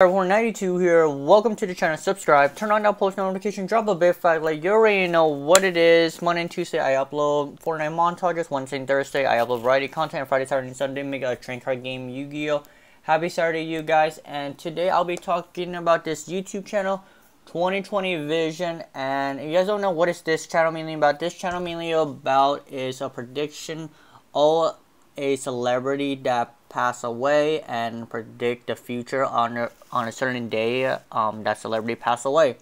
everyone, 92 here. Welcome to the channel. Subscribe, turn on that post notification, drop a bit five like you already know what it is. Monday and Tuesday I upload Fortnite montages. Wednesday and Thursday I upload variety content. Friday, Saturday, and Sunday make a train card game Yu-Gi-Oh. Happy Saturday, you guys. And today I'll be talking about this YouTube channel, 2020 Vision. And if you guys don't know what is this channel mainly about, this channel mainly about is a prediction of a celebrity that pass away and predict the future on a, on a certain day um, that celebrity pass away.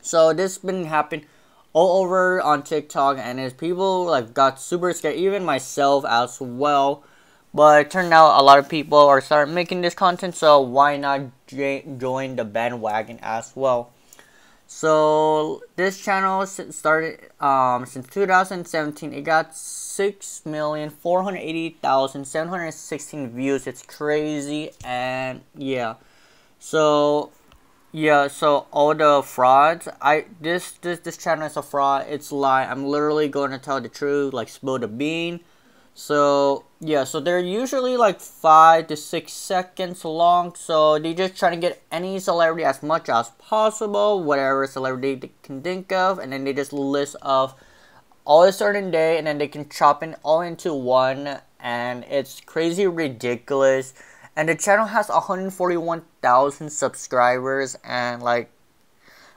So this been happening all over on TikTok and as people like got super scared, even myself as well. But it turned out a lot of people are starting making this content, so why not join the bandwagon as well? So this channel started um, since 2017. It got 6,480,716 views. It's crazy and yeah. So yeah, so all the frauds, I this this this channel is a fraud. It's lie. I'm literally going to tell the truth, like spill the bean. So yeah, so they're usually like five to six seconds long. So they just try to get any celebrity as much as possible, whatever celebrity they can think of, and then they just list of all a certain day, and then they can chop it all into one, and it's crazy ridiculous. And the channel has 141,000 subscribers, and like,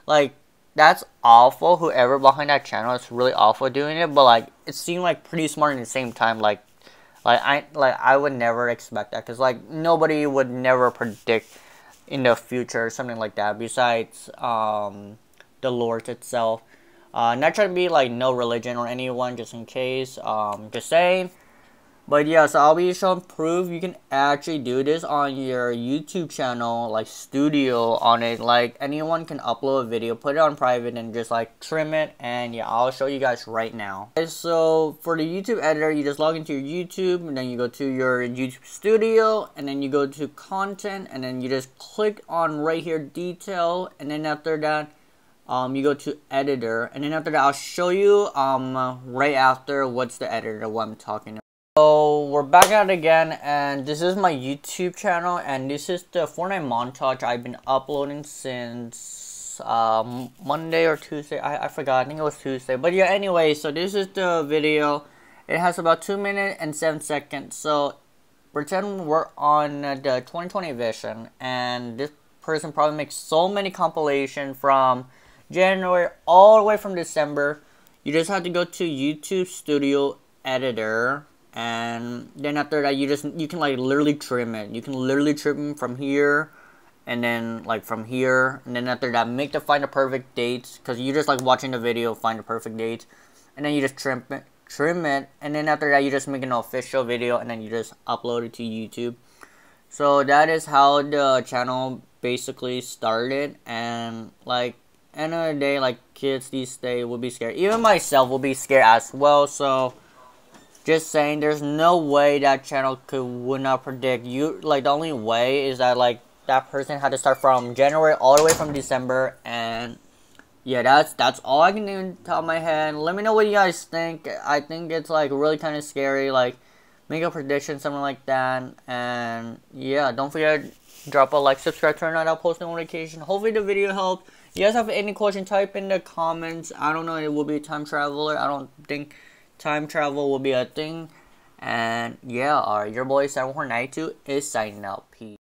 like that's awful. Whoever behind that channel is really awful doing it, but like it seemed like pretty smart at the same time. Like, like I like I would never expect that because like nobody would never predict in the future something like that. Besides, um, the Lord itself. Uh, not trying to be like no religion or anyone, just in case. Um, just saying. But yeah, so I'll be showing proof you can actually do this on your YouTube channel, like studio on it. Like anyone can upload a video, put it on private and just like trim it. And yeah, I'll show you guys right now. Okay, so for the YouTube editor, you just log into your YouTube and then you go to your YouTube studio and then you go to content and then you just click on right here detail. And then after that, um, you go to editor and then after that I'll show you um, right after what's the editor what I'm talking about. So we're back at it again and this is my YouTube channel and this is the Fortnite montage I've been uploading since um, Monday or Tuesday. I, I forgot, I think it was Tuesday. But yeah, anyway, so this is the video. It has about 2 minutes and 7 seconds. So pretend we're on the 2020 vision and this person probably makes so many compilation from January all the way from December. You just have to go to YouTube Studio Editor and then after that you just you can like literally trim it. You can literally trim from here and then like from here. And then after that make the find the perfect dates because you just like watching the video find the perfect dates. And then you just trim it trim it. And then after that you just make an official video and then you just upload it to youtube. So that is how the channel basically started. And like end of the day like kids these days will be scared. Even myself will be scared as well. So just saying, there's no way that channel could would not predict you. Like the only way is that like that person had to start from January all the way from December, and yeah, that's that's all I can do top of my head. Let me know what you guys think. I think it's like really kind of scary. Like make a prediction, something like that, and yeah, don't forget drop a like, subscribe, turn on that post notification. Hopefully the video helped. If you guys have any question, type in the comments. I don't know. It will be time traveler. I don't think time travel will be a thing. And yeah, our your boy 7492 is signing out. Peace.